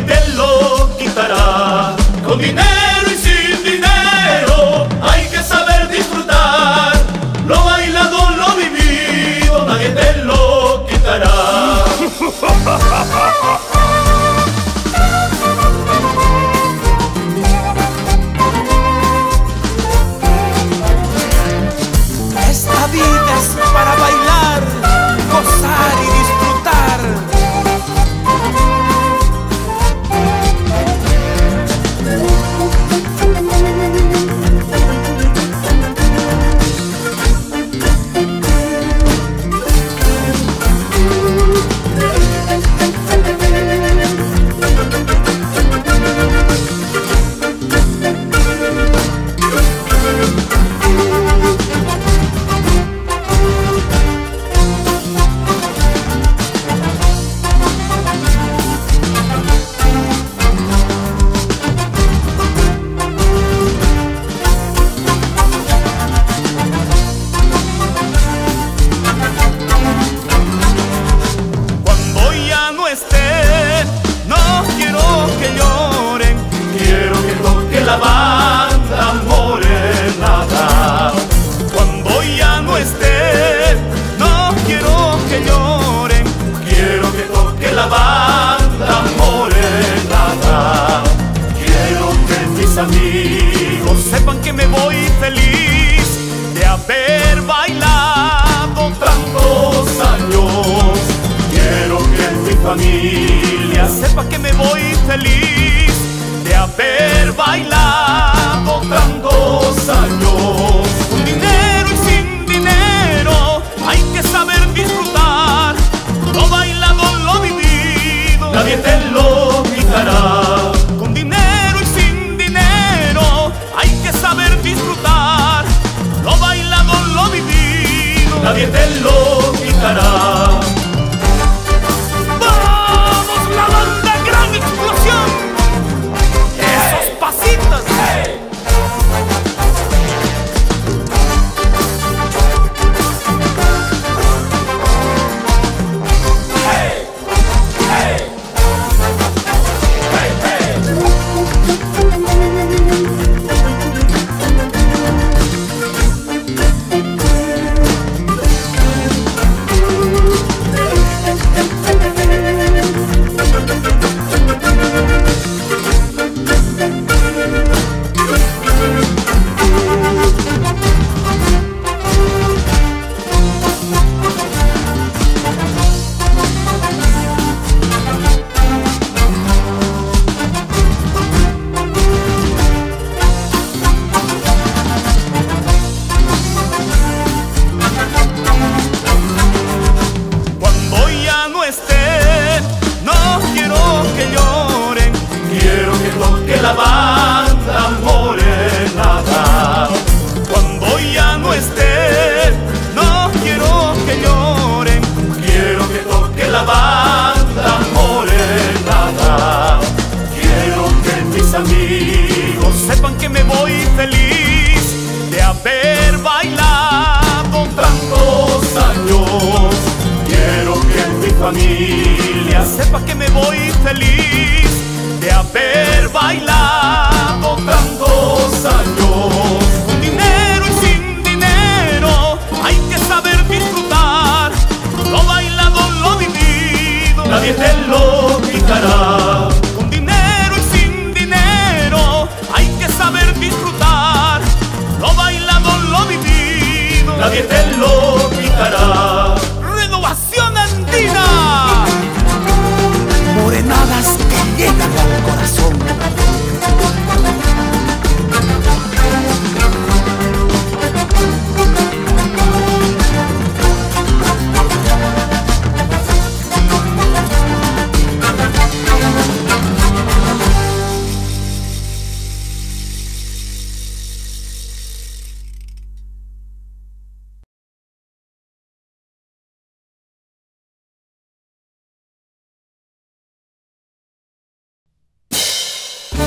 nadie te lo quitará. Con dinero. no quiero que lloren, quiero que toque la mano. sepa que me voy feliz de haber bailado. familia sepa que me voy feliz de haber bailado.